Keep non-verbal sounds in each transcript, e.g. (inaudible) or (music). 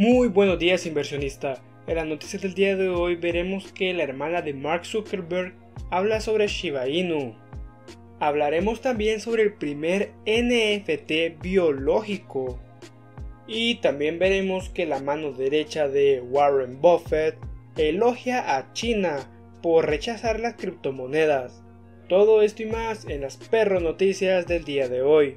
Muy buenos días inversionista. En las noticias del día de hoy veremos que la hermana de Mark Zuckerberg habla sobre Shiba Inu. Hablaremos también sobre el primer NFT biológico. Y también veremos que la mano derecha de Warren Buffett elogia a China por rechazar las criptomonedas. Todo esto y más en las perro noticias del día de hoy.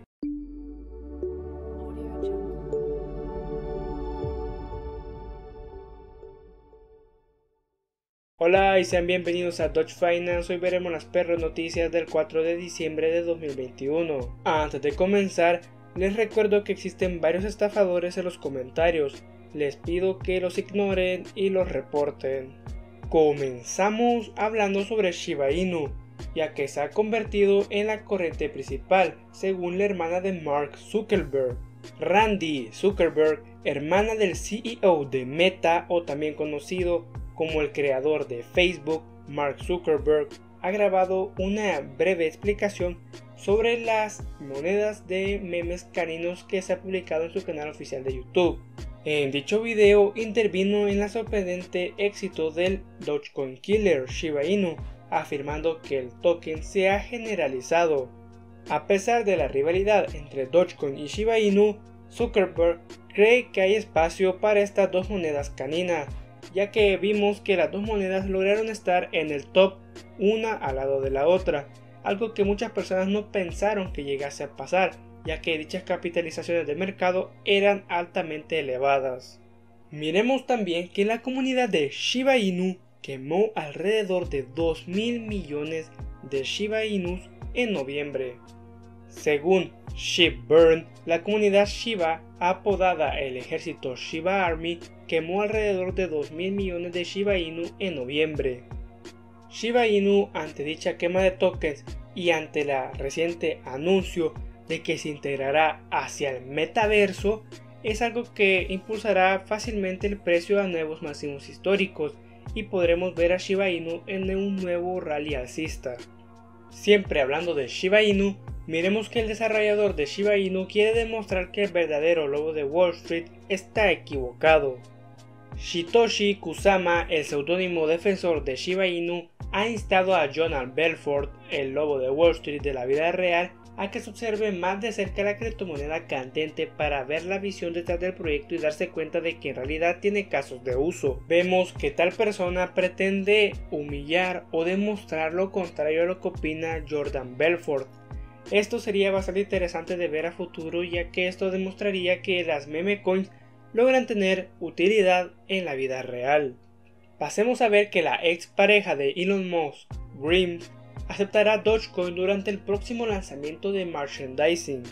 Hola y sean bienvenidos a Dodge Finance. Hoy veremos las perro noticias del 4 de diciembre de 2021. Antes de comenzar, les recuerdo que existen varios estafadores en los comentarios. Les pido que los ignoren y los reporten. Comenzamos hablando sobre Shiba Inu, ya que se ha convertido en la corriente principal, según la hermana de Mark Zuckerberg. Randy Zuckerberg, hermana del CEO de Meta o también conocido como el creador de Facebook, Mark Zuckerberg, ha grabado una breve explicación sobre las monedas de memes caninos que se ha publicado en su canal oficial de YouTube. En dicho video intervino en la sorprendente éxito del Dogecoin Killer Shiba Inu, afirmando que el token se ha generalizado. A pesar de la rivalidad entre Dogecoin y Shiba Inu, Zuckerberg cree que hay espacio para estas dos monedas caninas, ya que vimos que las dos monedas lograron estar en el top una al lado de la otra, algo que muchas personas no pensaron que llegase a pasar, ya que dichas capitalizaciones de mercado eran altamente elevadas. Miremos también que la comunidad de Shiba Inu quemó alrededor de 2 mil millones de Shiba Inus en noviembre. Según Shipburn, la comunidad Shiba, apodada el ejército Shiba Army, quemó alrededor de 2 mil millones de Shiba Inu en noviembre. Shiba Inu, ante dicha quema de tokens y ante el reciente anuncio de que se integrará hacia el metaverso, es algo que impulsará fácilmente el precio a nuevos máximos históricos y podremos ver a Shiba Inu en un nuevo rally alcista. Siempre hablando de Shiba Inu, miremos que el desarrollador de Shiba Inu quiere demostrar que el verdadero lobo de Wall Street está equivocado. Shitoshi Kusama, el seudónimo defensor de Shiba Inu, ha instado a Jonathan Belfort, el lobo de Wall Street de la vida real, a que se observe más de cerca la criptomoneda candente para ver la visión detrás del proyecto y darse cuenta de que en realidad tiene casos de uso. Vemos que tal persona pretende humillar o demostrar lo contrario a lo que opina Jordan Belfort. Esto sería bastante interesante de ver a futuro ya que esto demostraría que las meme coins logran tener utilidad en la vida real. Pasemos a ver que la ex pareja de Elon Musk, Grims, aceptará Dogecoin durante el próximo lanzamiento de merchandising.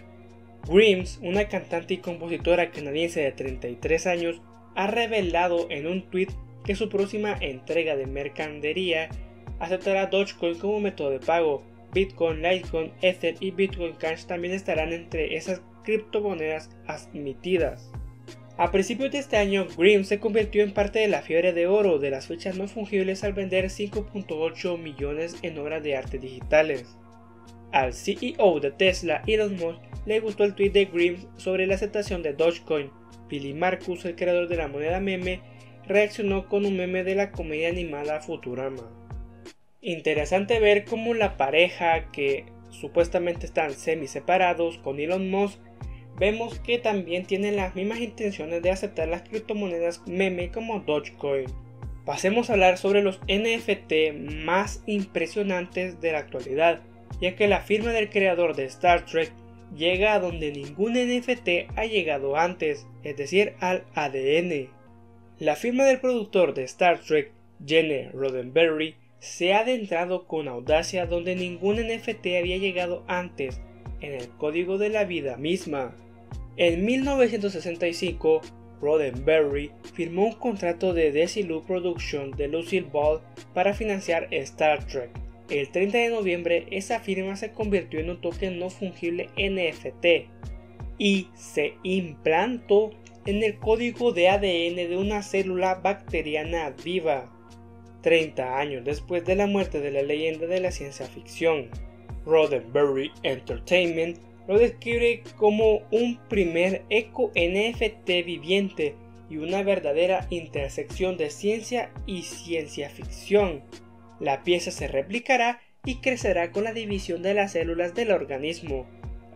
Grims, una cantante y compositora canadiense de 33 años, ha revelado en un tweet que su próxima entrega de mercadería aceptará Dogecoin como método de pago. Bitcoin, Litecoin, Ether y Bitcoin Cash también estarán entre esas criptomonedas admitidas. A principios de este año, Grimm se convirtió en parte de la fiebre de oro de las fechas no fungibles al vender 5.8 millones en obras de arte digitales. Al CEO de Tesla, Elon Musk, le gustó el tweet de Grimm sobre la aceptación de Dogecoin. Billy Marcus, el creador de la moneda meme, reaccionó con un meme de la comedia animada Futurama. Interesante ver cómo la pareja que supuestamente están semi separados con Elon Musk vemos que también tienen las mismas intenciones de aceptar las criptomonedas meme como Dogecoin. Pasemos a hablar sobre los NFT más impresionantes de la actualidad, ya que la firma del creador de Star Trek llega a donde ningún NFT ha llegado antes, es decir, al ADN. La firma del productor de Star Trek, Jenny Roddenberry, se ha adentrado con audacia donde ningún NFT había llegado antes, en el código de la vida misma. En 1965, Roddenberry firmó un contrato de Desilu Production de Lucille Ball para financiar Star Trek. El 30 de noviembre, esa firma se convirtió en un token no fungible NFT y se implantó en el código de ADN de una célula bacteriana viva, 30 años después de la muerte de la leyenda de la ciencia ficción. Roddenberry Entertainment lo describe como un primer eco NFT viviente y una verdadera intersección de ciencia y ciencia ficción. La pieza se replicará y crecerá con la división de las células del organismo.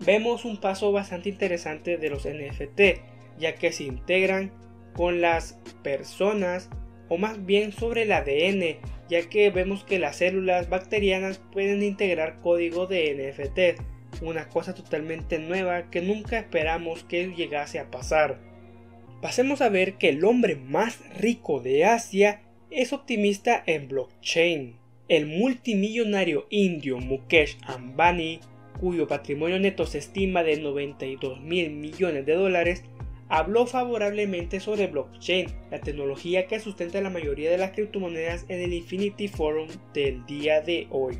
Vemos un paso bastante interesante de los NFT, ya que se integran con las personas o más bien sobre el ADN, ya que vemos que las células bacterianas pueden integrar código de NFT, una cosa totalmente nueva que nunca esperamos que llegase a pasar pasemos a ver que el hombre más rico de Asia es optimista en blockchain. El multimillonario indio Mukesh Ambani, cuyo patrimonio neto se estima de 92 mil millones de dólares, habló favorablemente sobre blockchain, la tecnología que sustenta la mayoría de las criptomonedas en el Infinity Forum del día de hoy.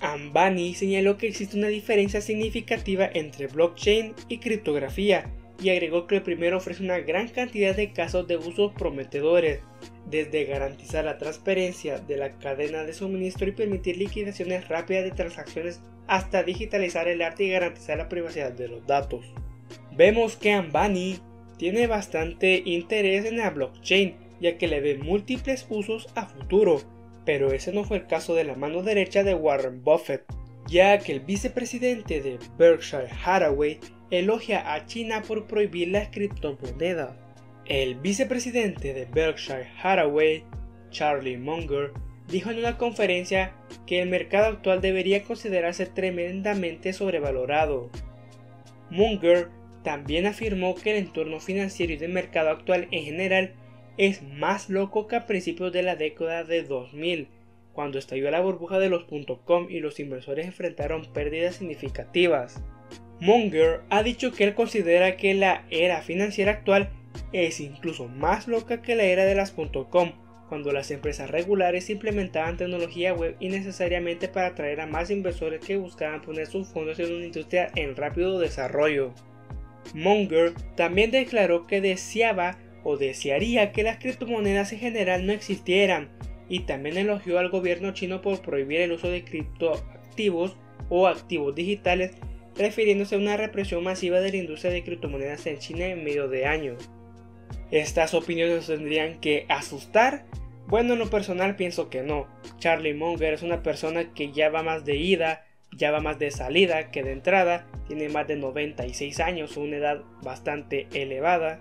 Ambani señaló que existe una diferencia significativa entre blockchain y criptografía, y agregó que el primero ofrece una gran cantidad de casos de usos prometedores, desde garantizar la transparencia de la cadena de suministro y permitir liquidaciones rápidas de transacciones hasta digitalizar el arte y garantizar la privacidad de los datos. Vemos que Ambani tiene bastante interés en la blockchain, ya que le ve múltiples usos a futuro, pero ese no fue el caso de la mano derecha de Warren Buffett, ya que el vicepresidente de Berkshire Hathaway elogia a China por prohibir las criptomonedas. El vicepresidente de Berkshire Hathaway, Charlie Munger, dijo en una conferencia que el mercado actual debería considerarse tremendamente sobrevalorado. Munger también afirmó que el entorno financiero y del mercado actual en general es más loco que a principios de la década de 2000, cuando estalló la burbuja de los .com y los inversores enfrentaron pérdidas significativas. Munger ha dicho que él considera que la era financiera actual es incluso más loca que la era de las .com, cuando las empresas regulares implementaban tecnología web innecesariamente para atraer a más inversores que buscaban poner sus fondos en una industria en rápido desarrollo. Munger también declaró que deseaba o desearía que las criptomonedas en general no existieran y también elogió al gobierno chino por prohibir el uso de criptoactivos o activos digitales refiriéndose a una represión masiva de la industria de criptomonedas en China en medio de años. ¿Estas opiniones tendrían que asustar? Bueno, en lo personal pienso que no. Charlie Munger es una persona que ya va más de ida, ya va más de salida que de entrada, tiene más de 96 años, una edad bastante elevada.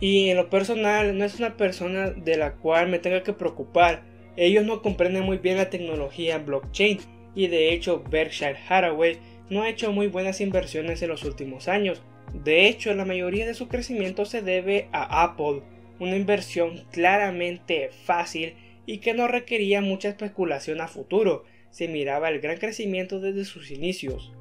Y en lo personal no es una persona de la cual me tenga que preocupar. Ellos no comprenden muy bien la tecnología blockchain y de hecho Berkshire Hathaway no ha hecho muy buenas inversiones en los últimos años. De hecho, la mayoría de su crecimiento se debe a Apple, una inversión claramente fácil y que no requería mucha especulación a futuro. Se miraba el gran crecimiento desde sus inicios.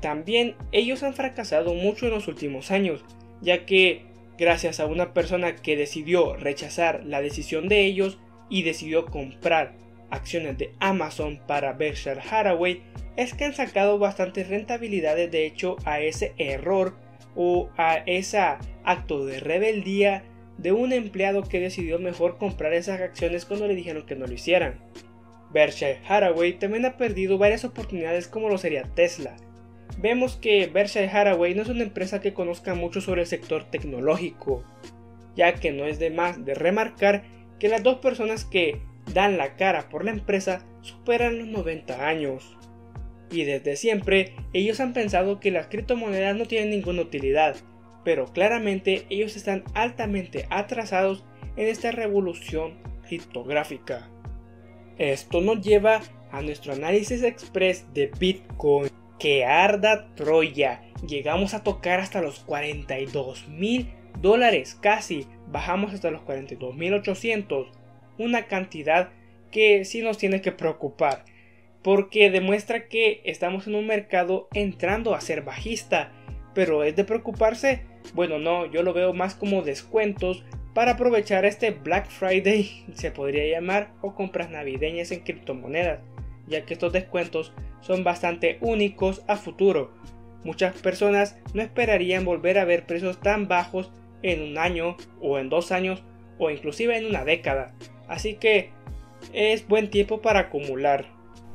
También ellos han fracasado mucho en los últimos años, ya que gracias a una persona que decidió rechazar la decisión de ellos y decidió comprar acciones de Amazon para Berkshire Hathaway, es que han sacado bastantes rentabilidades de hecho a ese error o a ese acto de rebeldía de un empleado que decidió mejor comprar esas acciones cuando le dijeron que no lo hicieran. Berkshire Hathaway también ha perdido varias oportunidades como lo sería Tesla. Vemos que Berkshire Hathaway no es una empresa que conozca mucho sobre el sector tecnológico, ya que no es de más de remarcar que las dos personas que dan la cara por la empresa superan los 90 años y desde siempre ellos han pensado que las criptomonedas no tienen ninguna utilidad, pero claramente ellos están altamente atrasados en esta revolución criptográfica. Esto nos lleva a nuestro análisis express de Bitcoin. Que arda Troya. Llegamos a tocar hasta los 42 mil dólares casi. Bajamos hasta los 42 mil 800. Una cantidad que sí nos tiene que preocupar porque demuestra que estamos en un mercado entrando a ser bajista. Pero es de preocuparse. Bueno, no, yo lo veo más como descuentos para aprovechar este Black Friday, (laughs) se podría llamar, o compras navideñas en criptomonedas, ya que estos descuentos son bastante únicos a futuro. Muchas personas no esperarían volver a ver precios tan bajos en un año o en dos años o inclusive en una década. Así que es buen tiempo para acumular.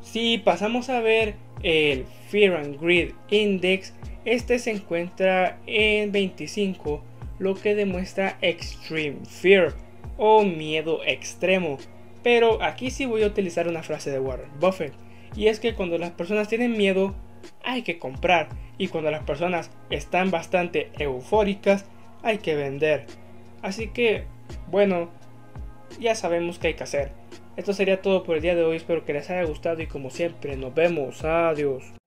Si pasamos a ver el Fear and Greed Index, este se encuentra en 25, lo que demuestra extreme fear o miedo extremo. Pero aquí sí voy a utilizar una frase de Warren Buffett, y es que cuando las personas tienen miedo, hay que comprar, y cuando las personas están bastante eufóricas, hay que vender. Así que, bueno, ya sabemos qué hay que hacer. Esto sería todo por el día de hoy, espero que les haya gustado y como siempre, nos vemos, adiós.